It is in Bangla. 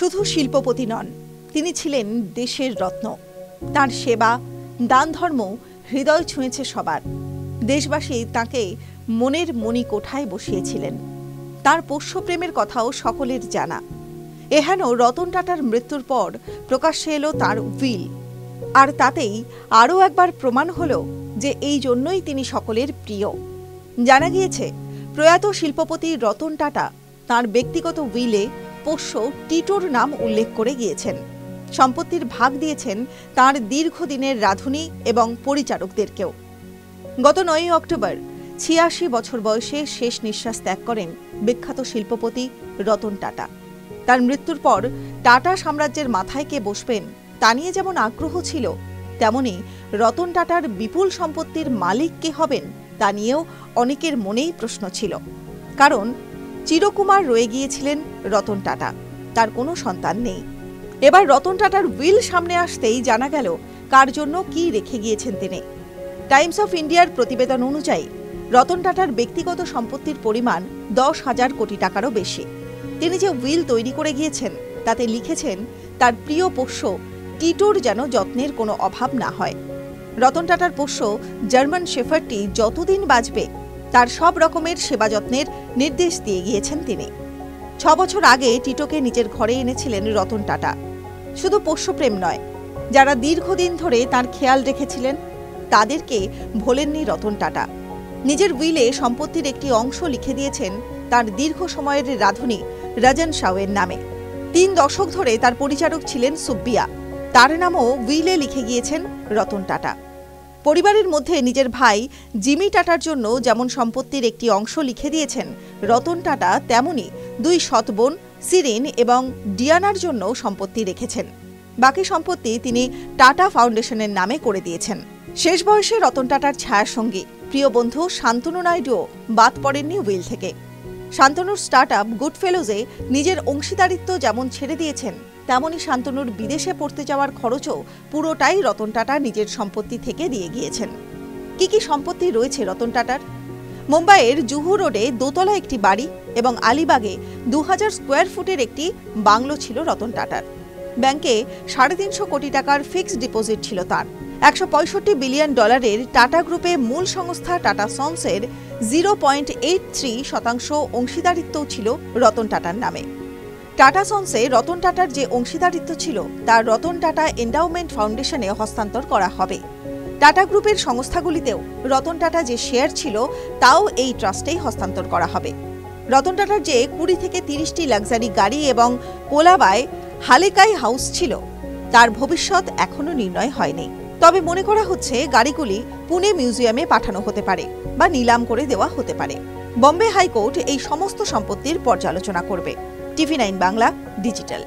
শুধু শিল্পপতি নন, তিনি ছিলেন দেশের রত্ন। তার সেবা, দান ধর্ম হৃদয় ছুঁয়েছে সবার। দেশবাসী তাকে মনের মণি কোঠায় বসিয়েছিলেন। তার পোষ্যপ্রেমের কথাও সকলের জানা। এহেন রতন টাটার মৃত্যুর পর প্রকাশ্যে এলো তার উইল আর তাতেই আরও একবার প্রমাণ হলো যে এই জন্যই তিনি সকলের প্রিয়। জানা গিয়েছে, প্রয়াত শিল্পপতি রতন টাটা তার ব্যক্তিগত উইলে পোষ্য টিটোর নাম উল্লেখ করে গিয়েছেন। সম্পত্তির ভাগ দিয়েছেন তার দীর্ঘদিনের রাঁধুনি এবং পরিচারকদেরকেও। গত নয়ই অক্টোবর, ছিয়াশি বছর বয়সে শেষ নিঃশ্বাস ত্যাগ করেন বিখ্যাত শিল্পপতি রতন টাটা। তার মৃত্যুর পর টাটা সাম্রাজ্যের মাথায় কে বসবেন, তা নিয়ে যেমন আগ্রহ ছিল, তেমনি রতন টাটার বিপুল সম্পত্তির মালিক কে হবেন, তা নিয়েও অনেকের মনেই প্রশ্ন ছিল। কারণ চিরকুমার রয়ে গিয়েছিলেন রতন টাটা। তার কোনো সন্তান নেই। এবার রতন টাটার উইল সামনে আসতেই জানা গেল কার জন্য কি রেখে গিয়েছেন তিনি। টাইমস অফ ইন্ডিয়ার প্রতিবেদন অনুযায়ী, রতন টাটার ব্যক্তিগত সম্পত্তির পরিমাণ দশ হাজার কোটি টাকারও বেশি। তিনি যে উইল তৈরি করে গিয়েছেন, তাতে লিখেছেন, তার প্রিয় পোষ্য টিটোর যেন যত্নের কোনো অভাব না হয়। রতন টাটার পোষ্য জার্মান শেফারটি যতদিন বাঁচবে তার সব রকমের সেবা যত্নের নির্দেশ দিয়ে গিয়েছেন তিনি। ছ বছর আগে টিটোকে নিজের ঘরে এনেছিলেন রতন টাটা। শুধু পোষ্যপ্রেম নয়, যারা দীর্ঘদিন ধরে তার খেয়াল রেখেছিলেন, তাদেরকে ভোলেননি রতন টাটা। নিজের উইলে সম্পত্তির একটি অংশ লিখে দিয়েছেন তার দীর্ঘ সময়ের রাধুনী রজন শাওয়ের নামে। তিন দশক ধরে তার পরিচারক ছিলেন সুব্বিয়া। তার নামও উইলে লিখে গিয়েছেন রতন টাটা। পরিবারের মধ্যে নিজের ভাই জিমি টাটার জন্য যেমন সম্পত্তির একটি অংশ লিখে দিয়েছেন, রতন টাটা তেমনি দুই সৎ বোন, সিরিন এবং ডিয়ানার জন্য সম্পত্তি রেখেছেন। বাকি সম্পত্তি তিনি টাটা ফাউন্ডেশনের নামে করে দিয়েছেন। শেষ বয়সে রতন টাটার ছায়ার সঙ্গী। প্রিয় বন্ধু শান্তনু নাইডুও বাদ পড়েননি উইল থেকে। শান্তনুর স্টার্ট আপ গুড ফেলোজে নিজের অংশীদারিত্ব যেমন ছেড়ে দিয়েছেন তেমনই শান্তনুর বিদেশে পড়তে যাওয়ার খরচও পুরোটাই রতন টাটা নিজের সম্পত্তি থেকে দিয়ে গিয়েছেন। কি কি সম্পত্তি রয়েছে রতন টাটার? মুম্বাইয়ের জুহু রোডে দোতলা একটি বাড়ি এবং আলিবাগে দু হাজার স্কোয়ার ফুটের একটি বাংলো ছিল রতন টাটার। ব্যাংকে সাড়ে তিনশো কোটি টাকার ফিক্সড ডিপোজিট ছিল তার। একশো পঁয়ষট্টি বিলিয়ন ডলারের টাটা গ্রুপে মূল সংস্থা টাটা সন্সের জিরো পয়েন্ট এইট থ্রি শতাংশ অংশীদারিত্বও ছিল রতন টাটার নামে। টাটা সন্সে রতন টাটার যে অংশীদারিত্ব ছিল তা রতন টাটা এন্ডাউমেন্ট ফাউন্ডেশনে হস্তান্তর করা হবে। টাটা গ্রুপের সংস্থাগুলিতেও রতন টাটা যে শেয়ার ছিল, তাও এই ট্রাস্টেই হস্তান্তর করা হবে। রতন টাটার যে কুড়ি থেকে তিরিশটি লাক্সারি গাড়ি এবং কোলাবায় হালেকাই হাউস ছিল, তার ভবিষ্যৎ এখনও নির্ণয় হয়নি। তবে মনে করা হচ্ছে গাড়িগুলি পুনে মিউজিয়ামে পাঠানো হতে পারে বা নিলাম করে দেওয়া হতে পারে। বম্বে হাইকোর্ট এই সমস্ত সম্পত্তির পর্যালোচনা করবে। TV nine Bangla, digital.